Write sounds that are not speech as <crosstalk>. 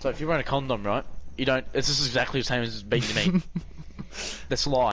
So if you're wearing a condom, right, you don't. It's just exactly the same as beating me. <laughs> That's a lie.